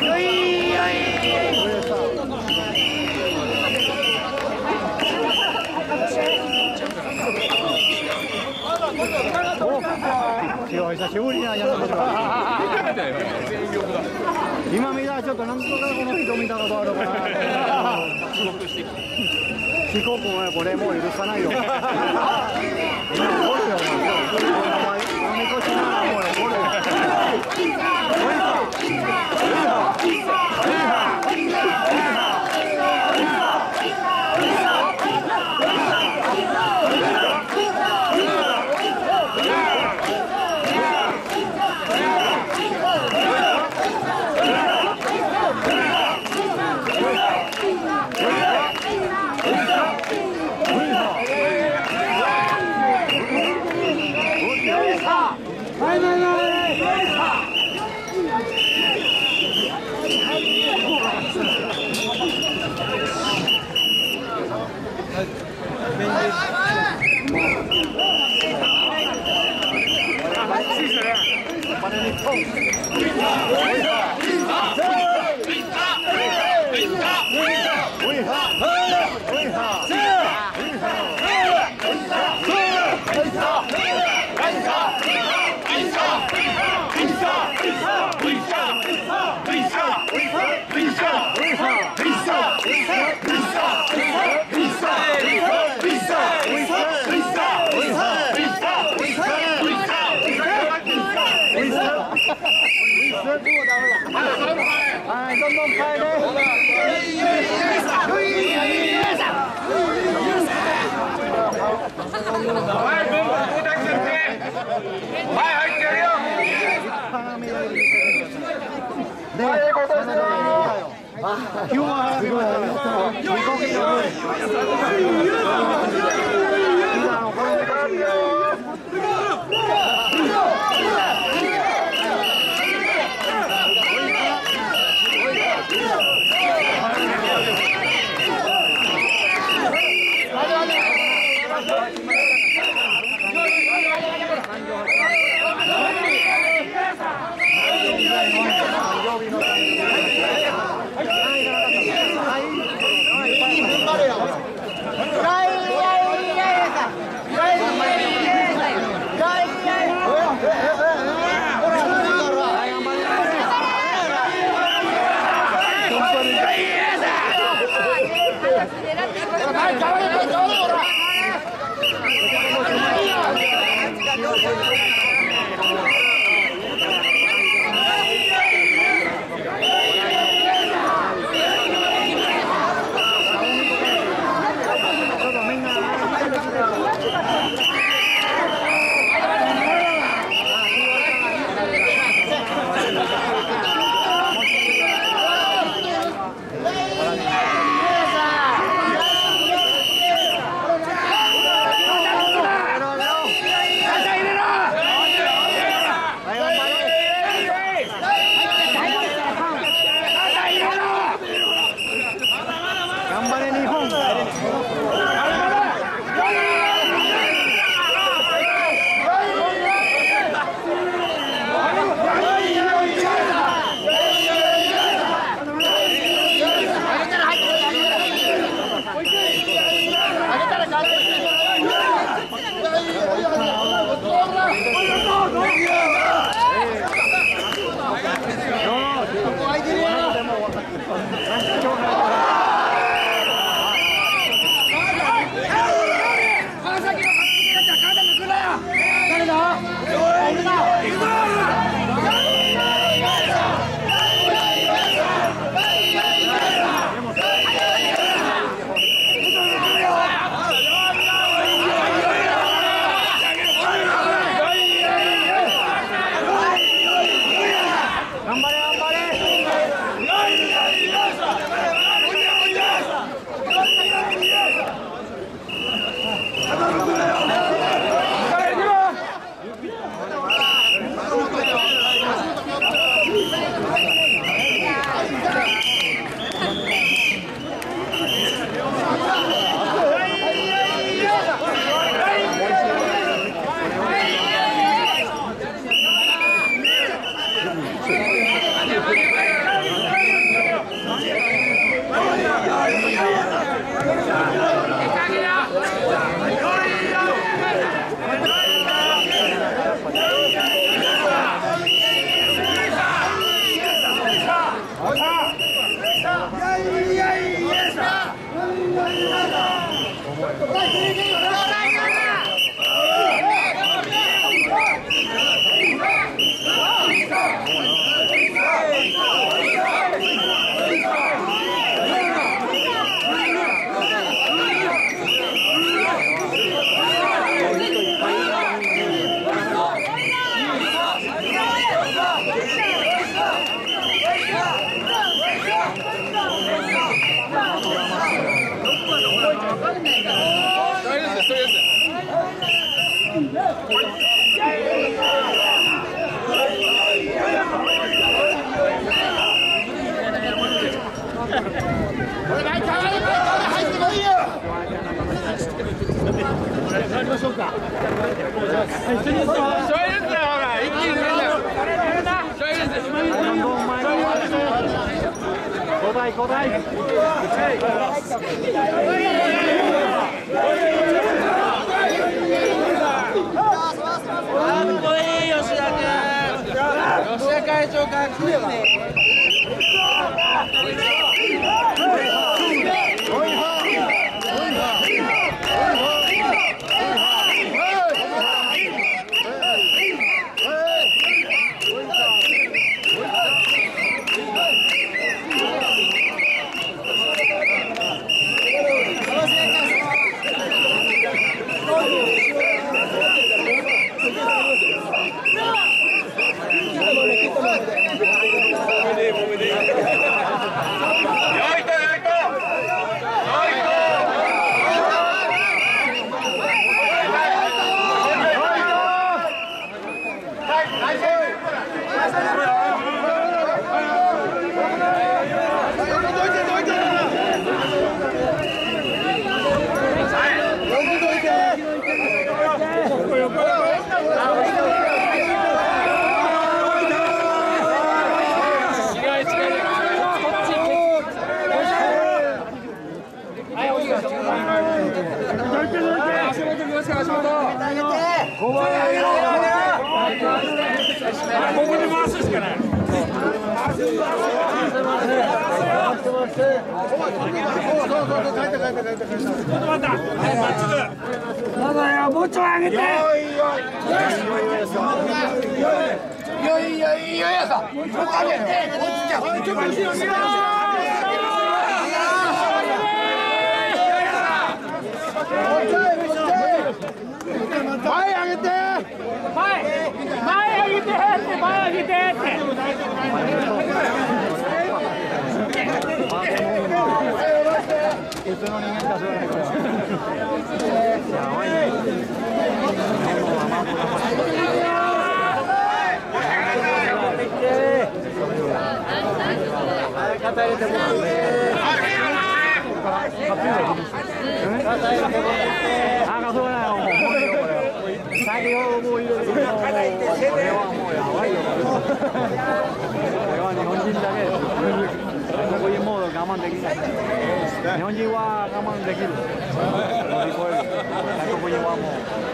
久しぶりな今見たらちょっとなんとかこの人見たことあるかな帰国はこれもう許さないよ今怒るよお前おみこしならもう怒るはい、どんどん帰れ。はい、文房具だけはい、入ってやるよで、はい、今年の。基本は早くました。か入ってこいよりましょうかいい吉田君会長かっこいいね。Yes, もうちょい待って。通の人間ないから。やばい。もう。日本人だけです。ngamang daging kan? Nyonya jiwa ngamang daging. Nyonya jiwa ngamang